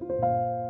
Música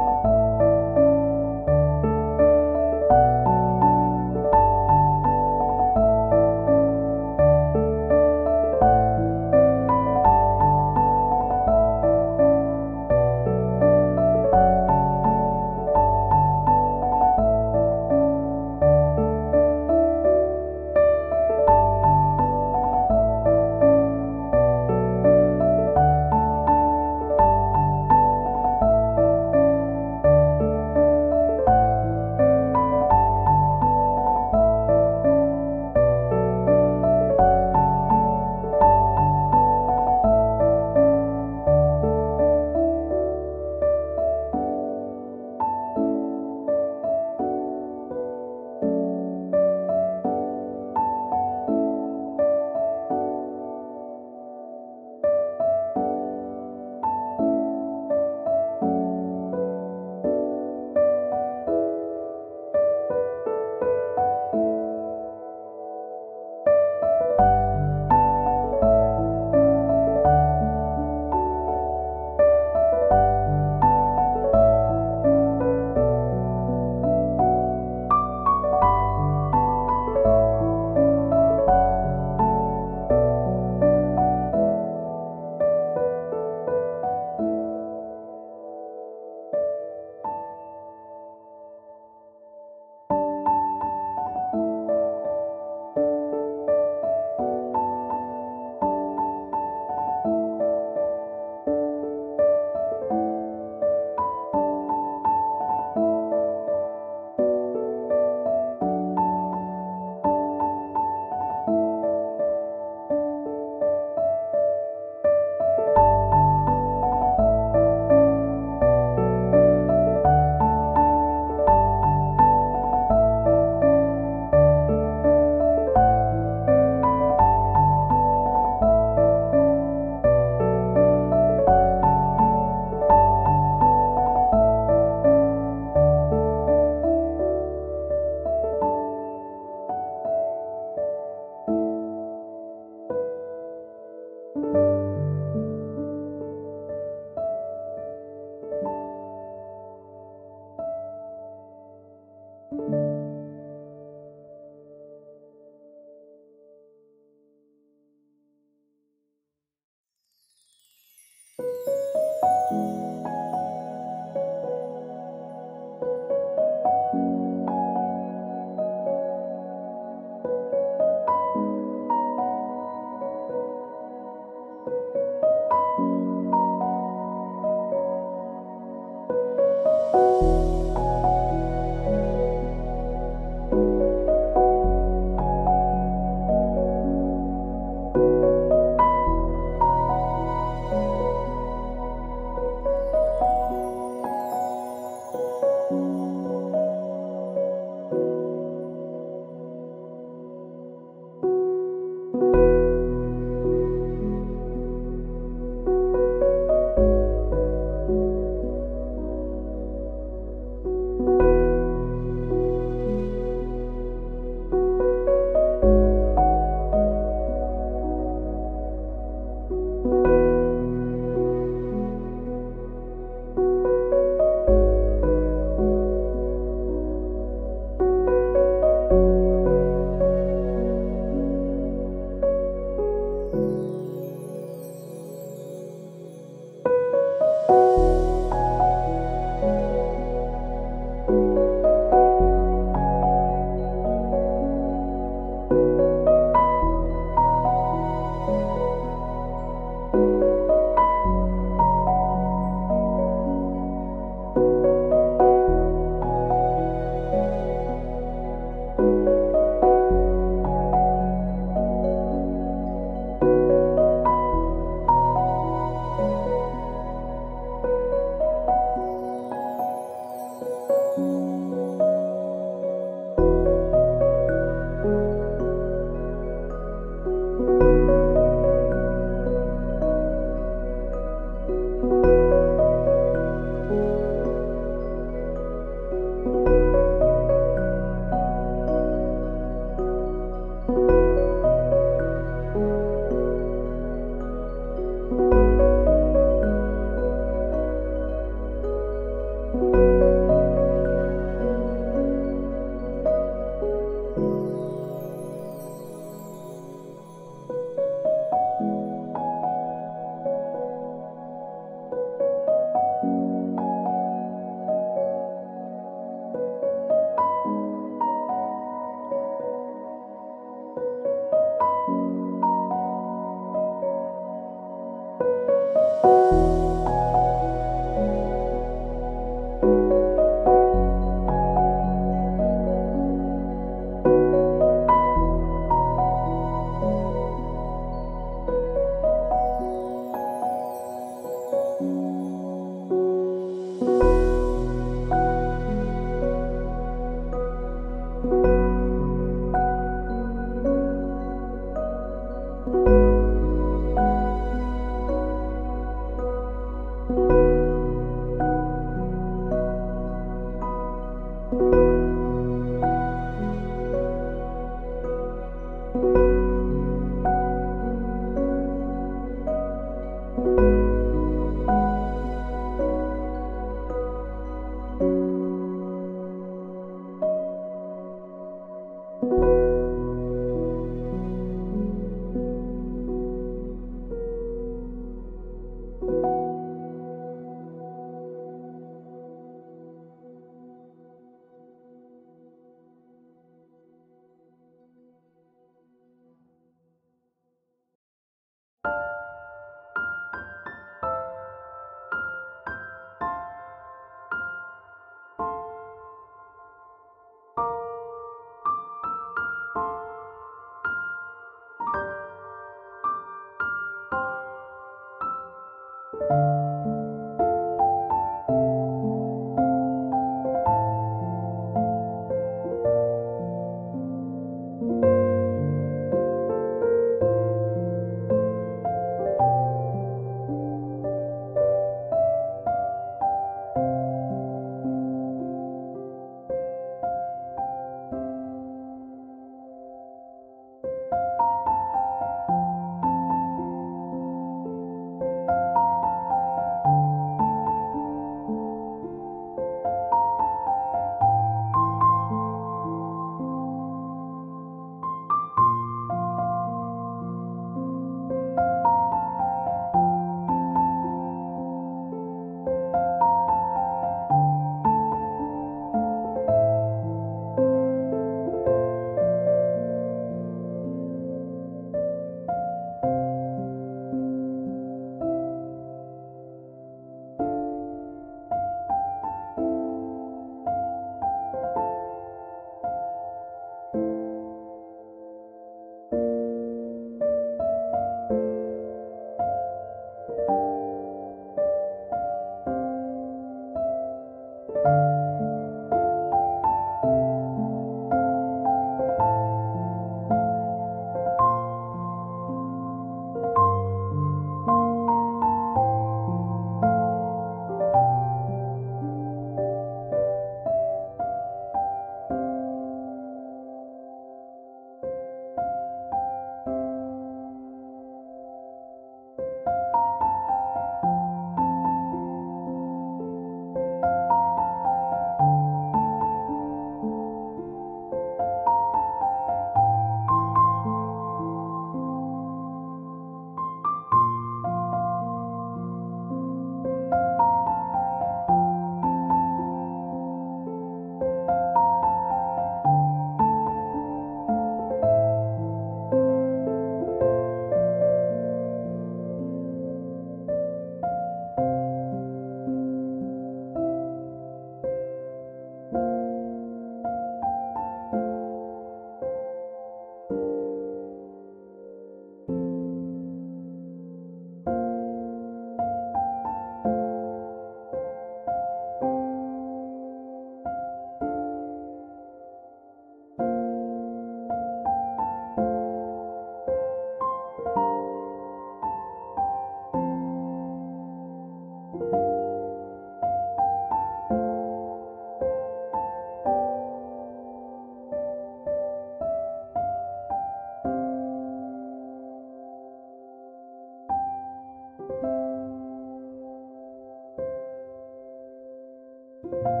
you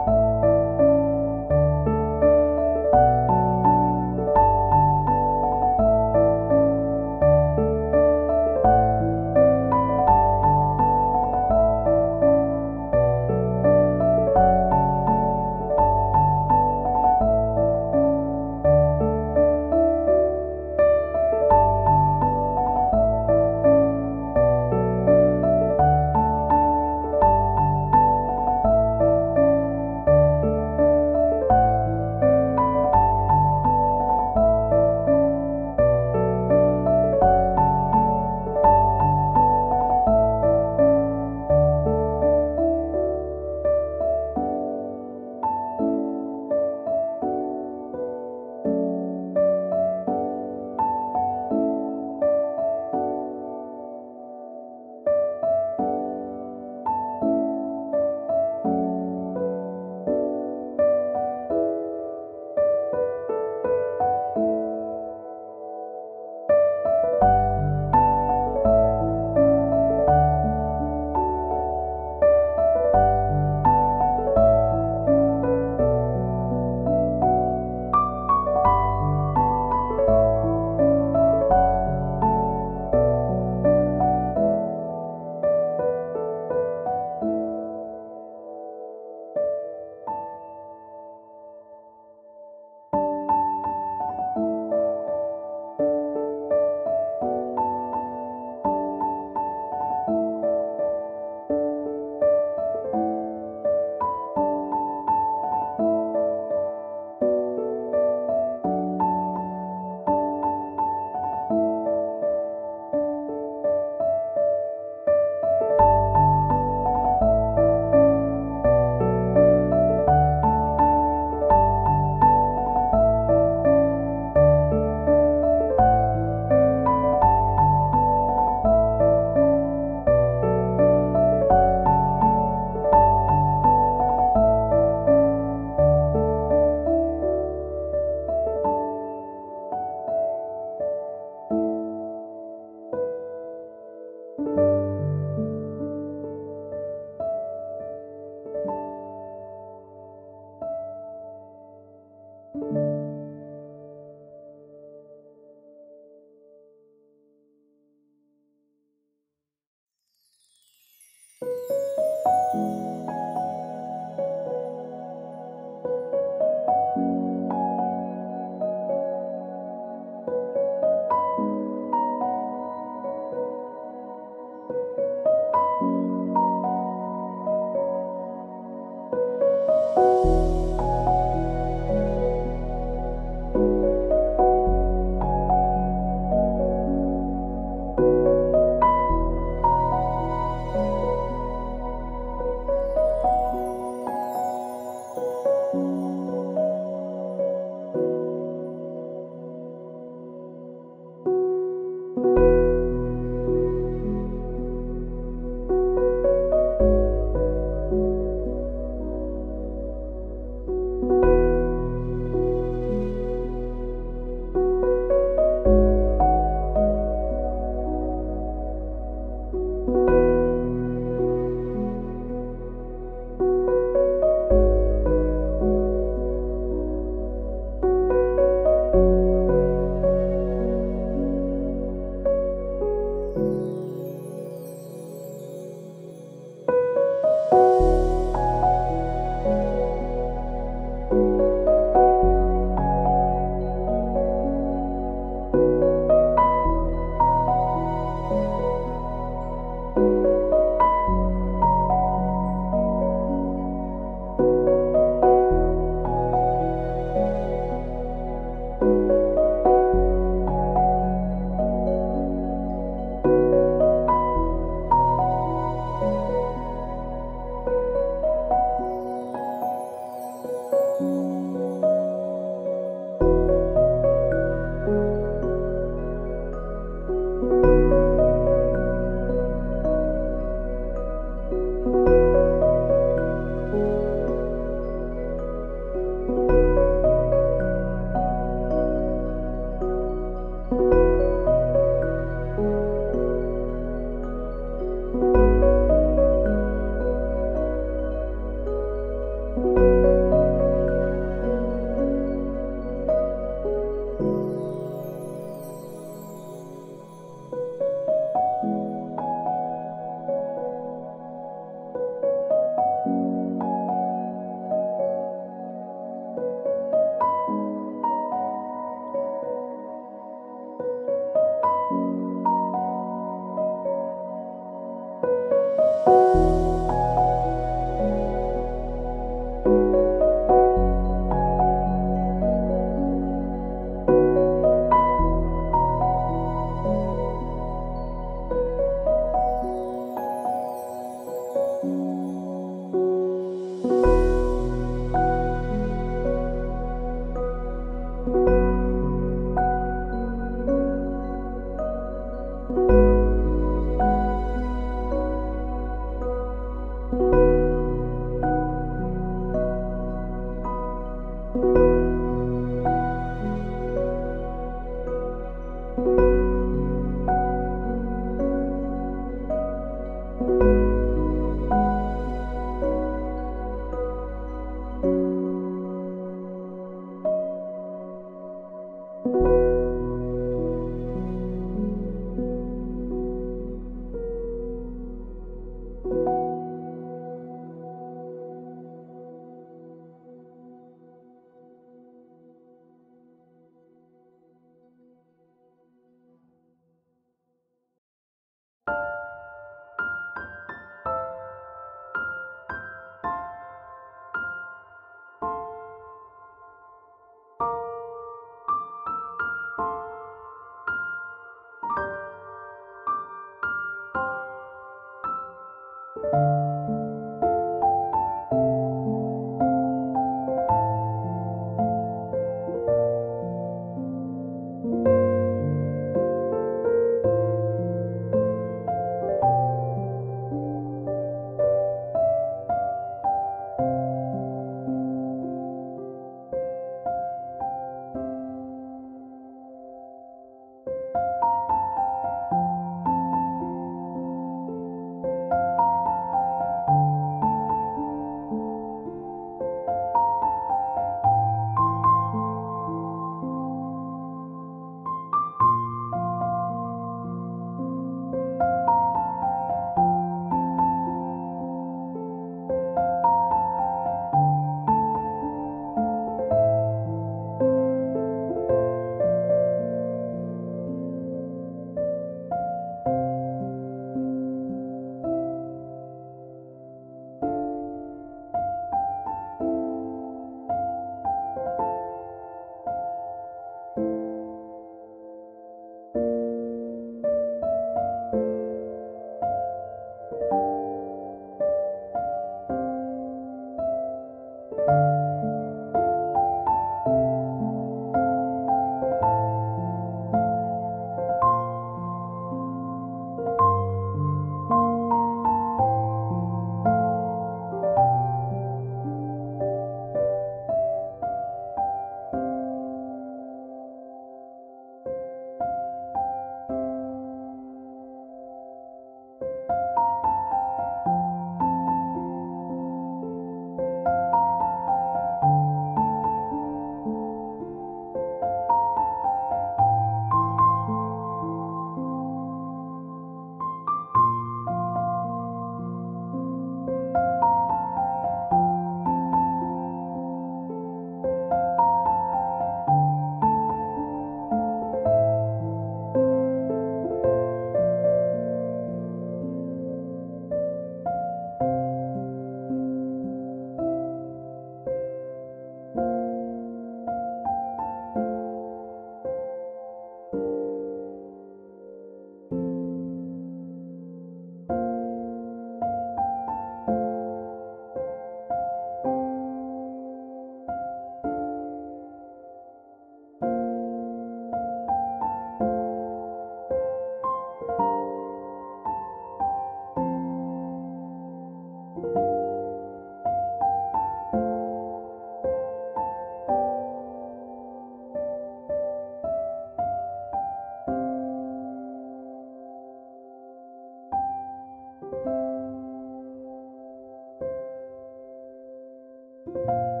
you